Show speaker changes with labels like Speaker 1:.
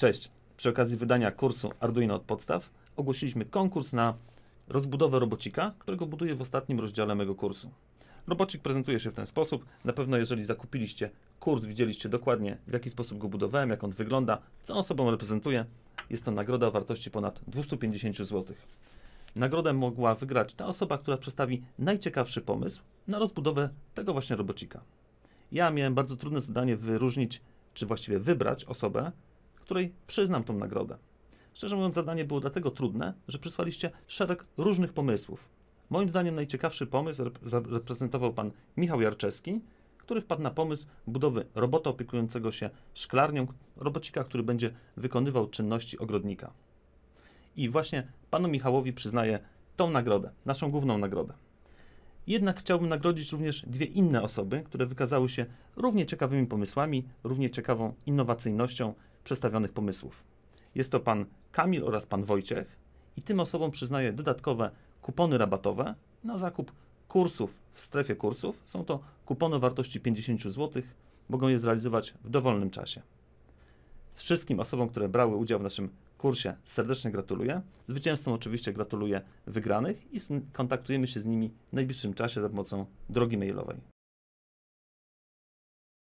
Speaker 1: Cześć. Przy okazji wydania kursu Arduino od podstaw ogłosiliśmy konkurs na rozbudowę robocika, którego buduję w ostatnim rozdziale mego kursu. Robocik prezentuje się w ten sposób. Na pewno jeżeli zakupiliście kurs, widzieliście dokładnie w jaki sposób go budowałem, jak on wygląda, co on sobą reprezentuje. Jest to nagroda o wartości ponad 250 zł. Nagrodę mogła wygrać ta osoba, która przedstawi najciekawszy pomysł na rozbudowę tego właśnie robocika. Ja miałem bardzo trudne zadanie wyróżnić, czy właściwie wybrać osobę, której przyznam tą nagrodę. Szczerze mówiąc, zadanie było dlatego trudne, że przysłaliście szereg różnych pomysłów. Moim zdaniem najciekawszy pomysł rep- zaprezentował pan Michał Jarczewski, który wpadł na pomysł budowy robota opiekującego się szklarnią, robocika, który będzie wykonywał czynności ogrodnika. I właśnie panu Michałowi przyznaję tą nagrodę, naszą główną nagrodę. Jednak chciałbym nagrodzić również dwie inne osoby, które wykazały się równie ciekawymi pomysłami, równie ciekawą innowacyjnością przedstawionych pomysłów. Jest to pan Kamil oraz pan Wojciech i tym osobom przyznaję dodatkowe kupony rabatowe na zakup kursów w strefie kursów. Są to kupony wartości 50 zł, mogą je zrealizować w dowolnym czasie. Wszystkim osobom, które brały udział w naszym kursie serdecznie gratuluję. Zwycięzcom oczywiście gratuluję wygranych i kontaktujemy się z nimi w najbliższym czasie za pomocą drogi mailowej.